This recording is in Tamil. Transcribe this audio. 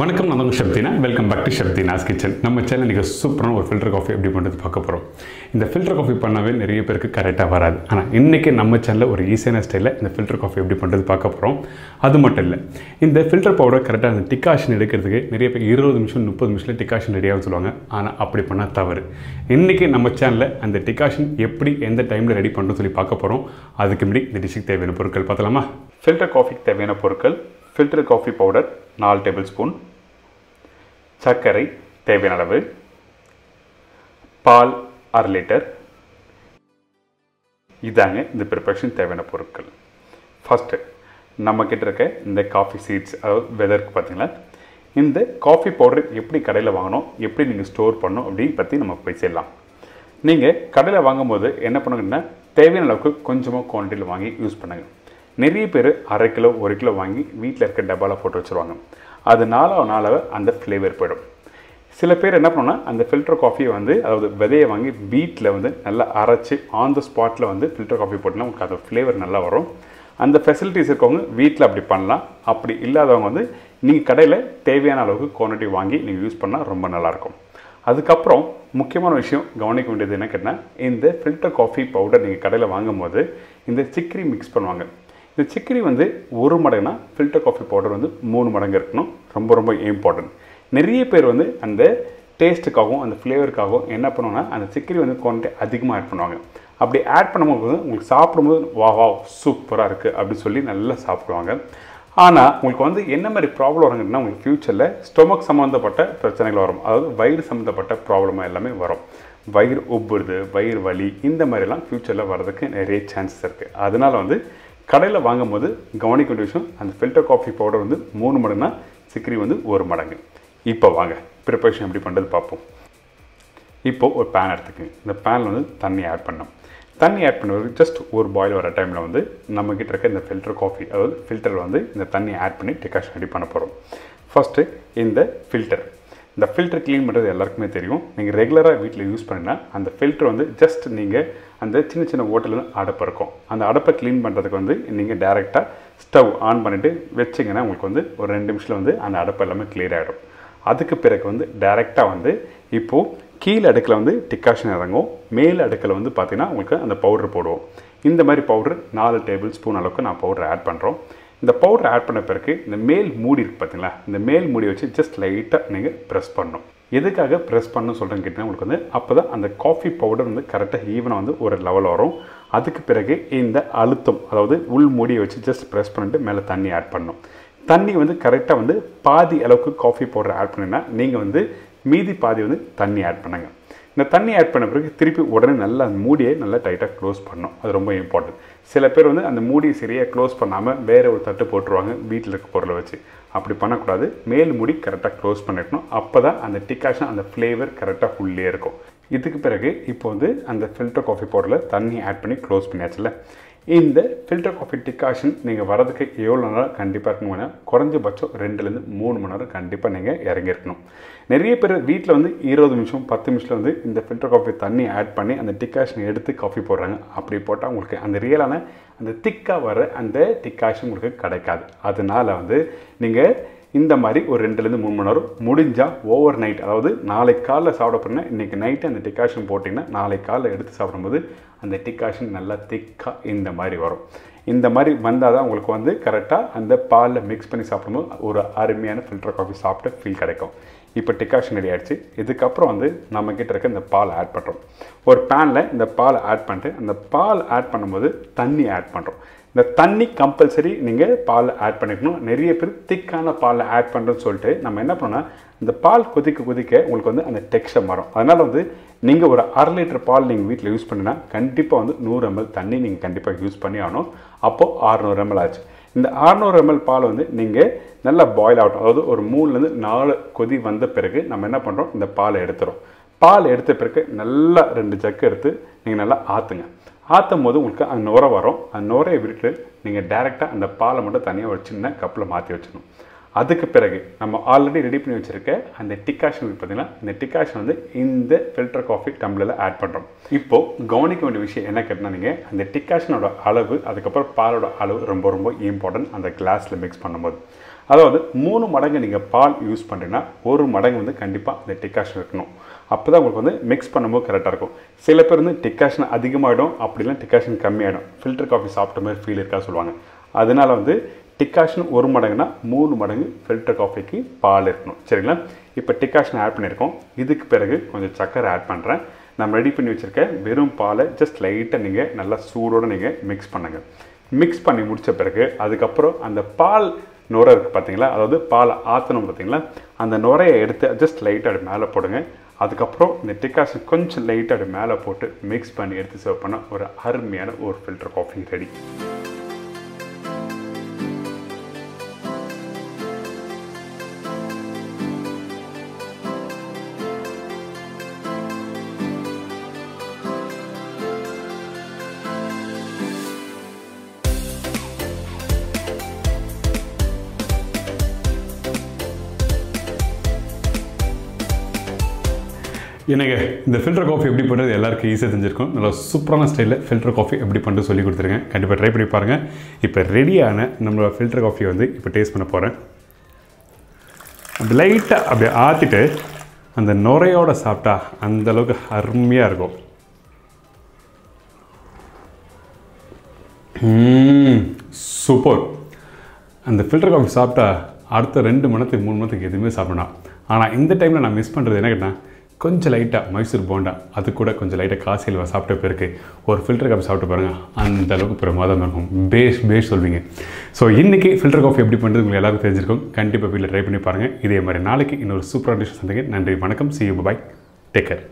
வணக்கம் நான் உங்கள் Shabdina. Welcome back to Shabdina's kitchen நம்ம சேனல் சூப்பரான ஒரு ஃபில்டர் காஃபி எப்படி பண்ணுறது பார்க்க போகிறோம் இந்த ஃபில்டர் காஃபி பண்ணவே நிறைய பேருக்கு கரெக்டாக வராது. ஆனால் இன்றைக்கி நம்ம சேனலில் ஒரு ஈஸியான ஸ்டைலில் இந்த ஃபில்டர் காஃபி எப்படி பண்ணுறது பார்க்க போகிறோம் அது மட்டும் இல்லை இந்த ஃபில்டர் பவுடர் கரெக்டாக அந்த டிகாஷன் எடுக்கிறதுக்கு நிறைய பேர் இருபது நிமிஷம் முப்பது நிமிஷத்தில் டிகாஷன் ரெடியாக சொல்லுவாங்க. ஆனால் அப்படி பண்ணால் தவறு. இன்றைக்கி நம்ம சேனலில் அந்த டிகாஷன் எப்படி எந்த டைமில் ரெடி பண்ணுறோம்னு சொல்லி பார்க்க போகிறோம் அதுக்கு முன்னாடி இந்த டிஷ்ஷுக்கு தேவையான பொருட்கள் பார்த்தலாமா ஃபில்டர் காஃபிக்கு தேவையான பொருட்கள் ஃபில்டர் காஃபி பவுடர் நாலு டேபிள் ஸ்பூன் சர்க்கரை தேவையான அளவு பால் அரை லிட்டர். இதாங்க இந்த ப்ரிப்பரேஷன் தேவையான பொருட்கள். ஃபஸ்ட்டு நம்மக்கிட்ட இருக்க இந்த காஃபி சீட்ஸ் அதாவது வெதருக்கு பார்த்திங்களா இந்த காஃபி பவுடர் எப்படி கடையில் வாங்கணும் எப்படி நீங்கள் ஸ்டோர் பண்ணணும் அப்படின்னு பற்றி நம்ம பேசிடலாம் நீங்கள் கடையில் வாங்கும்போது என்ன பண்ணுங்கன்னா தேவையான அளவுக்கு கொஞ்சமாக குவான்டிட்டியில் வாங்கி யூஸ் பண்ணுங்கள் நிறைய பேர் அரை கிலோ ஒரு கிலோ வாங்கி வீட்டில் இருக்க டப்பாவில் போட்டு வச்சுருவாங்க. அது நாளாக நாளாக அந்த ஃப்ளேவர் போயிடும் சில பேர் என்ன பண்ணோன்னா அந்த ஃபில்டர் காஃபியை வந்து அதாவது விதையை வாங்கி வீட்டில் வந்து நல்லா அரைச்சி ஆன் த ஸ்பாட்டில் வந்து ஃபில்டர் காஃபி போட்டினா உங்களுக்கு அந்த ஃப்ளேவர் நல்லா வரும். அந்த ஃபெசிலிட்டிஸ் இருக்கவங்க வீட்டில் அப்படி பண்ணலாம். அப்படி இல்லாதவங்க வந்து நீங்கள் கடையில் தேவையான அளவுக்கு குவான்டிட்டி வாங்கி நீங்கள் யூஸ் பண்ணால் ரொம்ப நல்லாயிருக்கும் அதுக்கப்புறம் முக்கியமான விஷயம் கவனிக்க வேண்டியது என்ன கேட்டால் இந்த ஃபில்டர் காஃபி பவுடர் நீங்கள் கடையில் வாங்கும்போது இந்த சிக்கரி மிக்ஸ் பண்ணுவாங்க. இந்த சிக்கரி வந்து ஒரு மடங்குனா ஃபில்டர் காஃபி பவுடர் வந்து மூணு மடங்கு இருக்கணும். ரொம்ப ரொம்ப இம்பார்ட்டன்ட் நிறைய பேர் வந்து அந்த டேஸ்ட்டுக்காகவும் அந்த ஃப்ளேவருக்காகவும் என்ன பண்ணுவாங்கன்னா அந்த சிக்கரி வந்து குவான்டிட்டி அதிகமாக ஆட் பண்ணுவாங்க. அப்படி ஆட் பண்ணும்போது உங்களுக்கு சாப்பிடும்போது வா வா சூப்பராக இருக்குது அப்படின்னு சொல்லி நல்லா சாப்பிடுவாங்க. ஆனால் உங்களுக்கு வந்து என்ன மாதிரி ப்ராப்ளம் வருங்கன்னா உங்களுக்கு ஃப்யூச்சரில் ஸ்டொமக் சம்மந்தப்பட்ட பிரச்சனைகள் வரும். அதாவது வயிறு சம்மந்தப்பட்ட ப்ராப்ளமாக எல்லாமே வரும். வயிறு உப்புடுது வயிறு வலி இந்த மாதிரிலாம் ஃப்யூச்சரில் வர்றதுக்கு நிறைய சான்சஸ் இருக்குது அதனால் வந்து கடையில் வாங்கும்போது கவனிக்க வேண்டிய விஷயம் அந்த ஃபில்டர் காஃபி பவுடர் வந்து மூணு மடங்குனா சிக்கரி வந்து ஒரு மடங்கு. இப்போ வாங்க ப்ரிப்பரேஷன் எப்படி பண்ணுறது பார்ப்போம். இப்போது ஒரு பேன் எடுத்துக்கோங்க. இந்த பேனில் வந்து தண்ணி ஆட் பண்ணோம் தண்ணி ஆட் பண்ணுறது ஜஸ்ட் ஒரு பாயில் வர டைமில் வந்து நம்மக்கிட்ட இருக்க இந்த ஃபில்டர் காஃபி அதாவது ஃபில்டர் வந்து இந்த தண்ணி ஆட் பண்ணி டிகாஷன் ரெடி பண்ண போகிறோம் ஃபஸ்ட்டு இந்த ஃபில்டர் இந்த ஃபில்டர் க்ளீன் பண்ணுறது எல்லாருக்குமே தெரியும். நீங்கள் ரெகுலராக வீட்டில் யூஸ் பண்ணினா அந்த ஃபில்டர் வந்து ஜஸ்ட் நீங்கள் அந்த சின்ன சின்ன ஓட்டலில் அடப்பு இருக்கும் அந்த அடப்பை க்ளீன் பண்ணுறதுக்கு வந்து நீங்கள் டேரெக்டாக ஸ்டவ் ஆன் பண்ணிவிட்டு வச்சிங்கன்னா உங்களுக்கு வந்து ஒரு ரெண்டு நிமிஷத்தில் வந்து அந்த அடப்பு எல்லாமே கிளியர் ஆகிடும் அதுக்கு பிறகு வந்து டேரெக்டாக வந்து இப்போது கீழே அடுக்கில் வந்து டிக்காஷன் இறங்கும். மேல் அடுக்கில் வந்து பார்த்திங்கன்னா உங்களுக்கு அந்த பவுடர் போடுவோம். இந்த மாதிரி பவுடர் நாலு டேபிள் ஸ்பூன் அளவுக்கு நான் பவுடர் ஆட் பண்ணுறோம் இந்த பவுடர் ஆட் பண்ண பிறகு இந்த மேல் மூடி இருக்குது பார்த்தீங்களா இந்த மேல் மூடி வச்சு ஜஸ்ட் லைட்டாக நீங்கள் ப்ரெஸ் பண்ணணும். எதுக்காக ப்ரெஸ் பண்ணணும் சொல்கிறேன்னு கேட்டிங்கன்னா உங்களுக்கு வந்து அப்போ தான் அந்த காஃபி பவுடர் வந்து கரெக்டாக ஈவனாக வந்து ஒரு லெவல் வரும். அதுக்கு பிறகு இந்த அழுத்தம் அதாவது உள் மூடியை வச்சு ஜஸ்ட் ப்ரெஸ் பண்ணிட்டு மேலே தண்ணி ஆட் பண்ணணும். தண்ணி வந்து கரெக்டாக வந்து பாதி அளவுக்கு காஃபி பவுடர் ஆட் பண்ணிங்கன்னா நீங்கள் வந்து மீதி பாதி வந்து தண்ணி ஆட் பண்ணுங்கள் இந்த தண்ணி ஆட் பண்ண பிறகு திருப்பி உடனே நல்லா அந்த மூடியை நல்லா டைட்டாக க்ளோஸ் பண்ணணும். அது ரொம்ப இம்பார்ட்டன்ட் சில பேர் வந்து அந்த மூடியை சரியாக க்ளோஸ் பண்ணாமல் வேறு ஒரு தட்டு போட்டுருவாங்க வீட்டில் இருக்க பொருளை வச்சு. அப்படி பண்ணக்கூடாது. மேல் மூடி கரெக்டாக க்ளோஸ் பண்ணிக்கணும் அப்போ தான் அந்த டிக்காஷன் அந்த ஃப்ளேவர் கரெக்டாக உள்ளே இருக்கும். இதுக்கு பிறகு இப்போ வந்து அந்த ஃபில்டர் காஃபி பவுடரில் தண்ணி ஆட் பண்ணி க்ளோஸ் பண்ணியாச்சுல இந்த ஃபில்டர் காஃபி டிகாஷன் நீங்கள் வரதுக்கு எவ்வளோ நேரம் கண்டிப்பாக இருக்கணும்னா குறைஞ்சபட்சம் ரெண்டுலேருந்து மூணு மணி நேரம் கண்டிப்பாக நீங்கள் இறங்கியிருக்கணும். நிறைய பேர் வீட்டில் வந்து இருபது நிமிஷம் பத்து நிமிஷத்தில் வந்து இந்த ஃபில்டர் காஃபி தண்ணி ஆட் பண்ணி அந்த டிகாஷன் எடுத்து காஃபி போடுறாங்க. அப்படி போட்டால் உங்களுக்கு அந்த ரியலான அந்த திக்காக வர அந்த டிகாஷன் உங்களுக்கு கிடைக்காது. அதனால் வந்து நீங்கள் இந்த மாதிரி ஒரு ரெண்டுலேருந்து மூணு மணி நேரம் முடிஞ்சால் ஓவர் நைட் அதாவது நாளைக்கு காலைல சாப்பிட போகிறீங்கன்னா இன்றைக்கி நைட்டு அந்த டிகாஷன் போட்டிங்கன்னா நாளைக்கு காலைல எடுத்து சாப்பிடும்போது அந்த டிகாஷன் நல்லா திக்காக இந்த மாதிரி வரும். இந்த மாதிரி வந்தால் தான் உங்களுக்கு வந்து கரெக்டாக அந்த பாலில் மிக்ஸ் பண்ணி சாப்பிடும்போது ஒரு அருமையான ஃபில்டர் காஃபி சாப்பிட்ட ஃபீல் கிடைக்கும். இப்போ டிகாஷன் ரெடி ஆகிடுச்சு இதுக்கப்புறம் வந்து நம்மக்கிட்ட இருக்க இந்த பால் ஆட் பண்ணுறோம் ஒரு பேனில் இந்த பால் ஆட் பண்ணிட்டு அந்த பால் ஆட் பண்ணும்போது தண்ணி ஆட் பண்ணுறோம் இந்த தண்ணி கம்பல்சரி நீங்கள் பால் ஆட் பண்ணிக்கணும். நிறைய பேர் திக்கான பாலை ஆட் பண்ணுறோன்னு சொல்லிட்டு நம்ம என்ன பண்ணோம்னா இந்த பால் கொதிக்க கொதிக்க உங்களுக்கு வந்து அந்த டெக்ஸ்டர் மாறும். அதனால் வந்து நீங்கள் ஒரு அரை லிட்டர் பால் நீங்கள் வீட்டில் யூஸ் பண்ணினா கண்டிப்பாக வந்து நூறு எம்எல் தண்ணி நீங்கள் கண்டிப்பாக யூஸ் பண்ணி ஆகணும். அப்போது அறநூறு எம்எல் ஆச்சு. இந்த அறநூறு எம்எல் பால் வந்து நீங்கள் நல்லா பாயில் ஆகட்டும். அதாவது ஒரு மூணுலேருந்து நாலு கொதி வந்த பிறகு நம்ம என்ன பண்ணுறோம் இந்த பாலை எடுத்துகிறோம் பால் எடுத்த பிறகு நல்லா ரெண்டு ஜக்கு எடுத்து நீங்கள் நல்லா ஆற்றுங்க ஆற்றும் போது உங்களுக்கு அந்த நுரை வரும். அந்த நுரையை விட்டு நீங்கள் டேரெக்டாக அந்த பாலை மட்டும் தனியாக ஒரு சின்ன கப்பில் மாற்றி வச்சிடணும். அதுக்கு பிறகு நம்ம ஆல்ரெடி ரெடி பண்ணி வச்சுருக்க அந்த டிகாஷன் பார்த்தீங்கன்னா இந்த டிகாஷன் வந்து இந்த ஃபில்டர் காஃபி டம்ளரில் ஆட் பண்ணுறோம் இப்போது கவனிக்க வேண்டிய விஷயம் என்ன கேட்டால் நீங்கள் அந்த டிகாஷனோட அளவு அதுக்கப்புறம் பாலோட அளவு ரொம்ப ரொம்ப இம்பார்ட்டன்ட் அந்த கிளாஸில் மிக்ஸ் பண்ணும்போது. அதாவது மூணு மடங்கு நீங்கள் பால் யூஸ் பண்ணுறீங்கன்னா ஒரு மடங்கு வந்து கண்டிப்பாக அந்த டிகாஷன் இருக்கணும். அப்போ தான் உங்களுக்கு வந்து மிக்ஸ் பண்ணும்போது கரெக்டாக இருக்கும். சில பேர் வந்து டிக்காஷன் அதிகமாகிடும் அப்படிலாம் டிக்காஷன் கம்மியாகிடும் ஃபில்டர் காஃபி சாப்பிட்ட மாதிரி ஃபீல் இருக்கா சொல்லுவாங்க. அதனால் வந்து டிக்காஷன் ஒரு மடங்குனா மூணு மடங்கு ஃபில்டர் காஃபிக்கு பால் இருக்கணும். சரிங்களா? இப்போ டிக்காஷன் ஆட் பண்ணியிருக்கோம். இதுக்கு பிறகு கொஞ்சம் சக்கரை ஆட் பண்ணுறேன் நம்ம ரெடி பண்ணி வச்சுருக்க வெறும் பாலை ஜஸ்ட் லைட்டாக நீங்கள் நல்லா சூடோடு நீங்கள் மிக்ஸ் பண்ணுங்கள் மிக்ஸ் பண்ணி முடித்த பிறகு அதுக்கப்புறம் அந்த பால் நுரை இருக்குது பார்த்தீங்களா அதாவது பால் ஆற்றணும் பார்த்தீங்களா அந்த நுரையை எடுத்து ஜஸ்ட் லைட்டாக மேலே போடுங்க. அதுக்கப்புறம் இந்த டிகாஷன் கொஞ்சம் லைட்டாக மேலே போட்டு மிக்ஸ் பண்ணி எடுத்து சர்வ் பண்ண ஒரு அருமையான ஒரு ஃபில்டர் காஃபி ரெடி எனக்கு இந்த ஃபில்டர் காஃபி எப்படி பண்ணுறது எல்லாருக்கும் ஈஸியாக தெரிஞ்சிருக்கும். நல்லா சூப்பரான ஸ்டைலில் ஃபில்டர் காஃபி எப்படி பண்ணுறது சொல்லி கொடுத்துருங்க கண்டிப்பாக ட்ரை பண்ணி பாருங்கள் இப்போ ரெடியான நம்மளோட ஃபில்டர் காஃபியை வந்து இப்போ டேஸ்ட் பண்ண போகிறேன் அப்படி லைட்டாக அப்படியே ஆற்றிட்டு அந்த நுரையோட சாப்பிட்டா அந்த அளவுக்கு அருமையாக இருக்கும். சூப்பர். அந்த ஃபில்டர் காஃபி சாப்பிட்டா அடுத்த ரெண்டு மணத்துக்கு மூணு மணத்துக்கு எதுவுமே சாப்பிடணும். ஆனால் இந்த டைமில் நான் மிஸ் பண்ணுறது என்ன கேட்டேன் கொஞ்சம் லைட்டாக மைசூர் போண்டா. அது கூட கொஞ்சம் லைட்டாக காசு அல்வா சாப்பிட்ட பிறகு ஒரு ஃபில்டர் காஃபி சாப்பிட்டு பாருங்கள் அந்த அளவுக்கு பிரமாதம் இருக்கும். பேஸ் பேஸ் சொல்வீங்க. ஸோ இன்றைக்கி ஃபில்டர் காஃபி எப்படி பண்ணுறது உங்களுக்கு எல்லாருக்கும் தெரிஞ்சிருக்கும். கண்டிப்பாக வீட்டில் ட்ரை பண்ணி பாருங்கள் இதே மாதிரி நாளைக்கு இன்னொரு சூப்பரான டிஷ் சந்திங்க நன்றி வணக்கம். See you bye take care